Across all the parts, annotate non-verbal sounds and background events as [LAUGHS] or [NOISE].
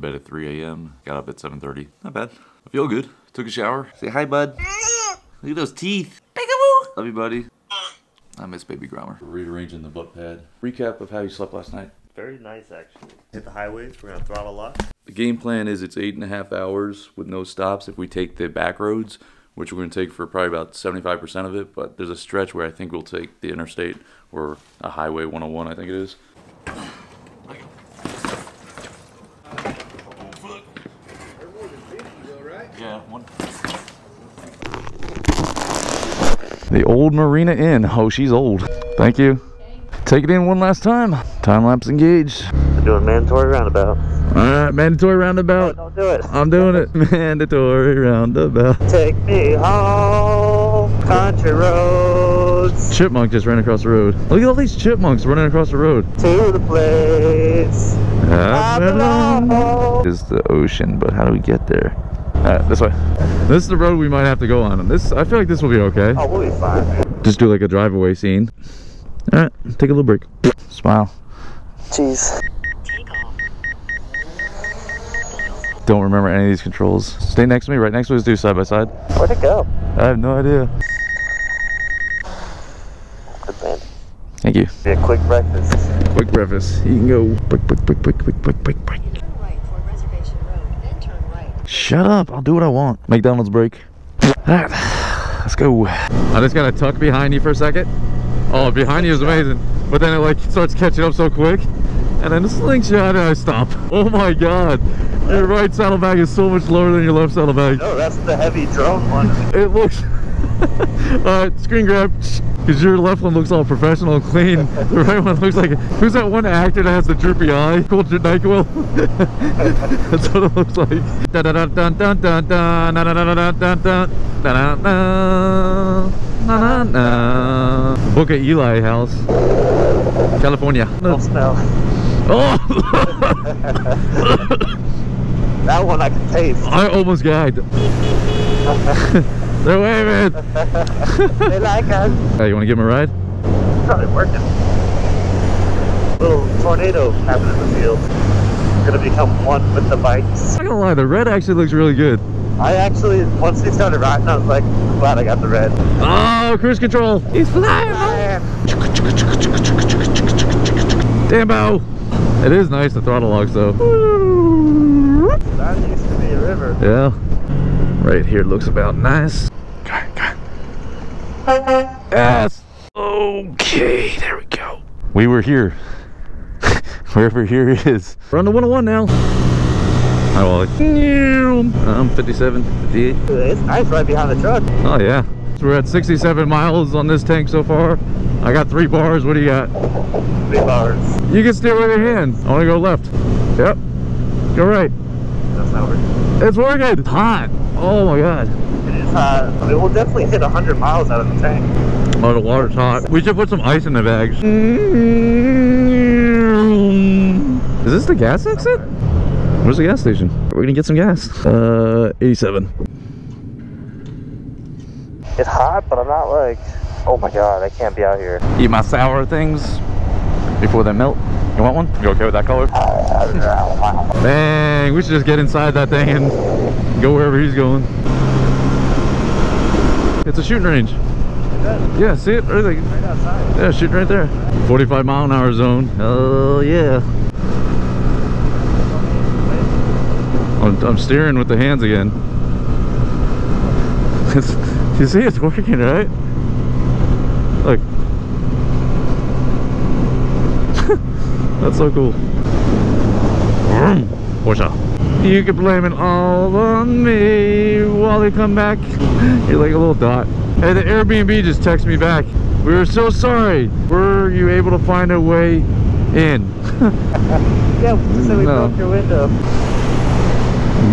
bed at 3 a.m. Got up at 7.30. Not bad. I feel good. Took a shower. Say hi, bud. Look at those teeth. Peekaboo. Love you, buddy. I miss baby Grommer. Rearranging the butt pad. Recap of how you slept last night. Very nice, actually. Hit the highways. We're gonna throttle lock. The game plan is it's eight and a half hours with no stops if we take the back roads, which we're going to take for probably about 75% of it. But there's a stretch where I think we'll take the interstate or a highway 101, I think it is. Yeah, one. The old Marina Inn. Oh, she's old. Thank you. Take it in one last time. Time lapse engaged. We're doing mandatory roundabout. All right, mandatory roundabout. Don't do it. I'm doing it. [LAUGHS] Mandatory roundabout. Take me home, country roads, Chipmunk just ran across the road. Look at all these chipmunks running across the road. to the place. I belong. Is the ocean, but how do we get there? All right, this way. This is the road we might have to go on. And this, I feel like this will be okay. Oh, we'll be fine. Just do like a drive away scene. All right, take a little break. Smile. Jeez. Don't remember any of these controls. Stay next to me. Right next to us. Do side by side. Where'd it go? I have no idea. Good man. Thank you. Be a quick breakfast. Quick breakfast. You can go. Quick, quick, quick, quick, quick, quick, quick, quick. Turn right for Reservation Road, then turn right. Shut up. I'll do what I want. McDonald's break. Alright, [SIGHS] let's go. I just gotta tuck behind you for a second. Oh, behind you is amazing. But then it like starts catching up so quick. And then the slingshot and I stop. Oh my god. Your right saddlebag is so much lower than your left saddlebag. No, that's the heavy drone one. It looks. [LAUGHS] Alright, screen grab. Because your left one looks all professional and clean. The right one looks like. Who's that one actor that has the droopy eye? Cool NyQuil? [LAUGHS] That's what it looks like. Book of Eli House. California. Don't smell. Oh! That one I can taste. I almost gagged. They're waving. [LAUGHS] they like us. Hey, you want to give him a ride? Probably working. Little tornado happened in the field. Gonna become one with the bikes. I'm not gonna lie, the red actually looks really good. I actually, once they started riding, I was like, I'm glad I got the red. Oh, cruise control. He's flying. Dambo. It is nice the throttle locks though. that used to be a river. Yeah. Right here looks about nice. Okay, okay. Yes. Okay, there we go. We were here. [LAUGHS] Wherever here is. We're on the 101 now. Hi, Wally. I'm 57, 58. It's nice right behind the truck. Oh yeah. So we're at 67 miles on this tank so far. I got three bars. What do you got? Three bars. You can steer with your hand. I want to go left. Yep. Go right. That's not working. It's working. It's hot. Oh my god. It is hot. It will definitely hit 100 miles out of the tank. Oh, the water's hot. We should put some ice in the bags. Is this the gas exit? Where's the gas station? We're gonna get some gas. Uh, 87. It's hot, but I'm not like, oh my god, I can't be out here. Eat my sour things before they melt. You want one? You okay with that color? Dang, we should just get inside that thing and go wherever he's going. It's a shooting range. Yeah, see it? Right, like, Right outside. yeah, shooting right there. 45 mile an hour zone. Oh yeah. I'm, I'm steering with the hands again. [LAUGHS] You see it's working, right? Look. [LAUGHS] That's so cool. Watch out. You can blame it all on me while they come back. You're like a little dot. Hey, the Airbnb just texted me back. We were so sorry. Were you able to find a way in? [LAUGHS] Yeah, said we No. broke your window.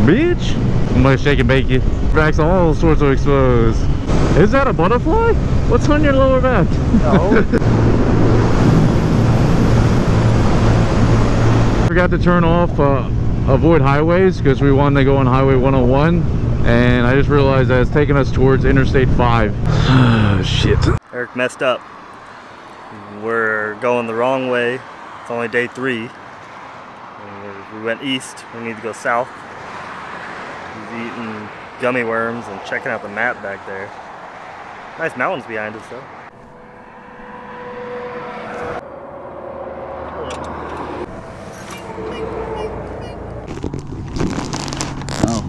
Bitch. I'm gonna shake and bake you. Back's all sorts of exposed. Is that a butterfly? What's on your lower back? No. [LAUGHS] Forgot to turn off uh, avoid highways because we wanted to go on Highway 101 and I just realized that it's taking us towards Interstate 5. [SIGHS] Shit. Eric messed up. We're going the wrong way. It's only day three. We went east. We need to go south. He's eating gummy worms and checking out the map back there. Nice mountains behind us though.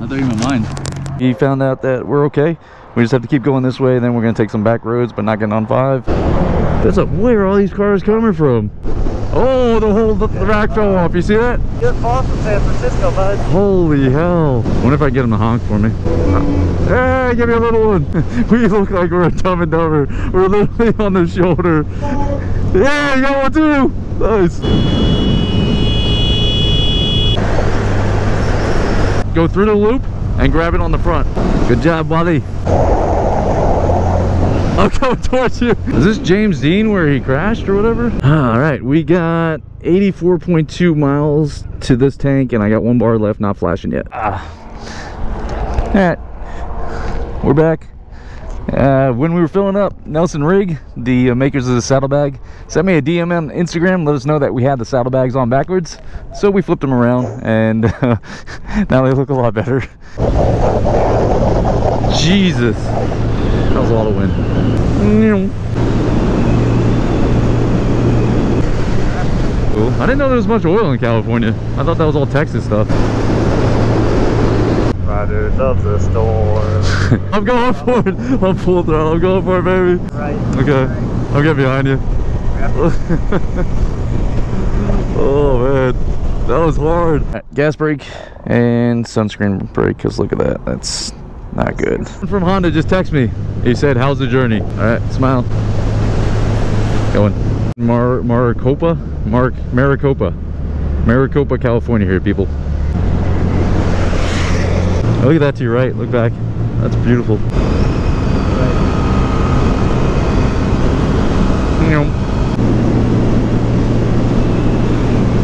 Thought you meant mine. He found out that we're okay. We just have to keep going this way, then we're gonna take some back roads, but not getting on five. That's a where are all these cars coming from? Oh, the whole the, the rack fell off. You see that? Good fall from San Francisco, bud. Holy hell! Wonder if I get him to honk for me. Hey, give me a little one. [LAUGHS] we look like we're a dumb and dumber. We're literally on the shoulder. Yeah, you got one too. Nice. Go through the loop and grab it on the front. Good job, buddy. I'm coming towards you. Is this James Dean where he crashed or whatever? All right, we got 84.2 miles to this tank and I got one bar left, not flashing yet. Ah. All right, we're back. Uh, when we were filling up, Nelson-Rigg, the uh, makers of the saddlebag, sent me a DM on Instagram, let us know that we had the saddlebags on backwards. So we flipped them around and uh, [LAUGHS] now they look a lot better. Jesus. That was a lot of wind. Cool. I didn't know there was much oil in California. I thought that was all Texas stuff. Riders of the storm. [LAUGHS] I'm going for it. I'm full throttle. I'm going for it, baby. right. Okay. I'll get behind you. [LAUGHS] oh, man. That was hard. Gas break and sunscreen break, because look at that. That's not good. From Honda just text me. He said, how's the journey? All right, smile. Going. Mar Maricopa? Mark Maricopa. Maricopa, California here, people. Look at that to your right. Look back. That's beautiful.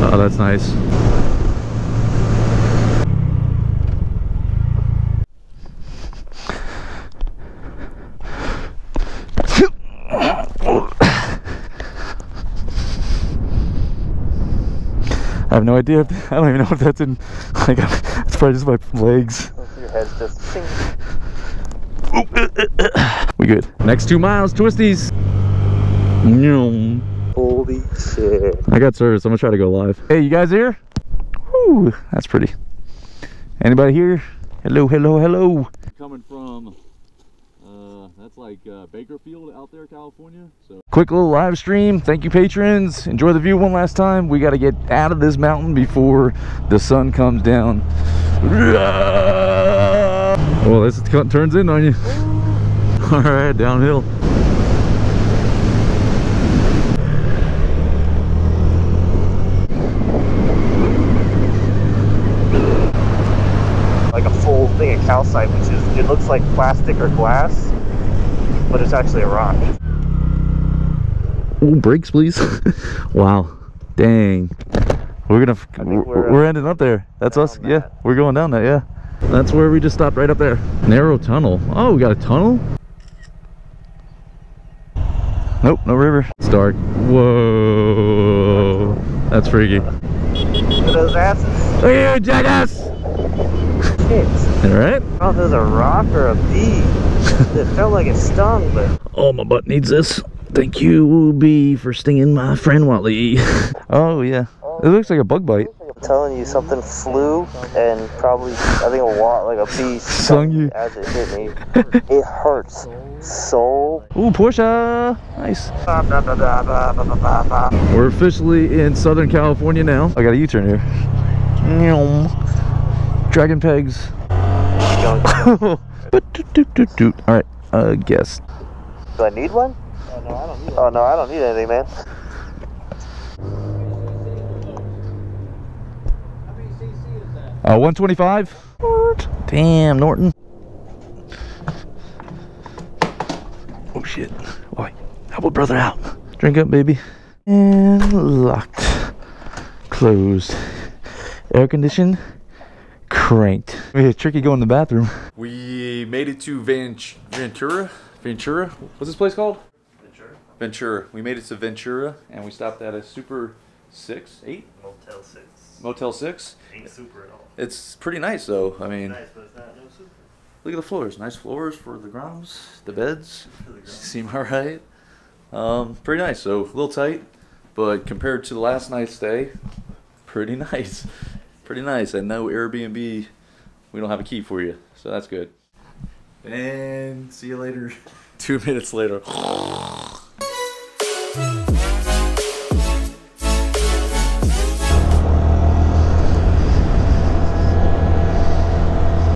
Oh, that's nice. I have no idea. If, [LAUGHS] I don't even know if that's in. Like, it's probably just my legs. Your head's just. We good. Next two miles, twisties. Holy shit. I got service. I'm gonna try to go live. Hey, you guys here? Woo, that's pretty. Anybody here? Hello, hello, hello. Coming from, that's like uh, Bakersfield out there, California. So quick little live stream. Thank you, patrons. Enjoy the view one last time. We got to get out of this mountain before the sun comes down. Well, this turns in on you. [LAUGHS] All right, downhill. Like a full thing of calcite, which is, it looks like plastic or glass, but it's actually a rock. Ooh, brakes, please. [LAUGHS] wow. Dang. We're gonna. We're, we're, we're uh, ending up there. That's us. down Yeah, we're going down that. Yeah. That's where we just stopped right up there. Narrow tunnel. Oh, we got a tunnel. Nope, no river. It's dark. Whoa. That's freaky. Look at those asses. Look at you, jackass. All right. I don't know if there's a rock or a bee. [LAUGHS] it felt like it stung, but. Oh, my butt needs this. Thank you, bee, for stinging my friend Wally. [LAUGHS] oh, yeah. It looks like a bug bite. I'm telling you, something flew and probably, I think a lot, like a bee stung you as it hit me. it hurts so. Ooh, Porsche! Nice. We're officially in Southern California now. I got a U-turn here. Dragon pegs. Going- [LAUGHS] Ba-doot-doot-doot-doot. All right, uh, guess. Do I need one? Oh no, I don't need. Oh no, I don't need anything, man. Uh, 125. Damn, Norton. Oh shit. Boy, help a brother out. Drink up, baby. And locked. Closed. Air conditioned. Cranked. [LAUGHS] We had tricky going to the bathroom. We made it to Vench Ventura. Ventura. What's this place called? Ventura. Ventura. We made it to Ventura, and we stopped at a Super Six, Eight, Motel 6. Motel 6. Ain't super at all. It's pretty nice though. I mean, Nice, but it's not no super. look at the floors. Nice floors for the grounds. The beds the [LAUGHS] seem alright. Um, pretty nice. So a little tight, but compared to the last night's stay, pretty [LAUGHS] nice. Pretty nice. And no Airbnb. We don't have a key for you, so that's good. And see you later. [LAUGHS] Two minutes later.